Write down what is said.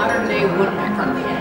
modern day woodpecker.